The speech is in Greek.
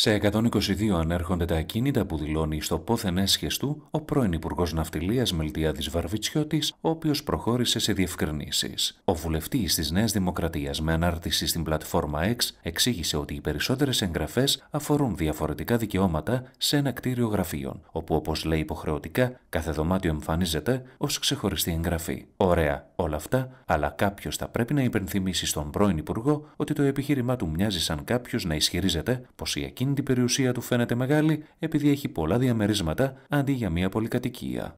Σε 122 ανέρχονται τα ακίνητα που δηλώνει στο πόθεν έσχες του ο πρώην Υπουργός Ναυτιλίας Μελτιάδης Βαρβιτσιώτης, ο οποίος προχώρησε σε διευκρινήσεις. Ο βουλευτής της Νέας Δημοκρατίας με ανάρτηση στην πλατφόρμα X εξήγησε ότι οι περισσότερες εγγραφές αφορούν διαφορετικά δικαιώματα σε ένα κτίριο γραφείων, όπου όπως λέει υποχρεωτικά κάθε δωμάτιο εμφανίζεται ως ξεχωριστή εγγραφή. Ωραία όλα αυτά, αλλά κάποιος θα πρέπει να υπενθυμίσει στον πρώην Υπουργό ότι το επιχείρημά του μοιάζει σαν κάποιος να ισχυρίζεται πως η ακίνητη περιουσία του φαίνεται μεγάλη επειδή έχει πολλά διαμερίσματα αντί για μια πολυκατοικία.